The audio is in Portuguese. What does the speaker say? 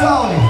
Salve!